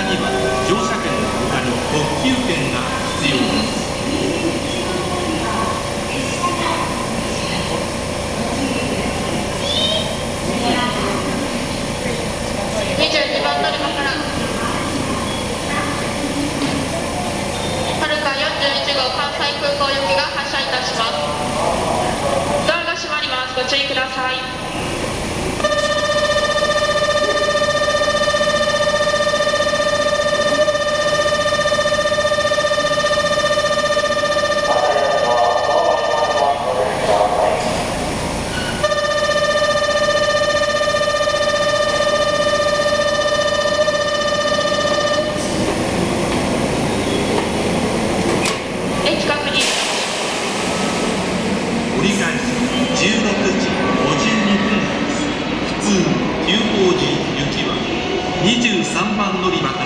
車には乗車券の他に特急券が必要です。22番乗り場からはるか41号23番乗り場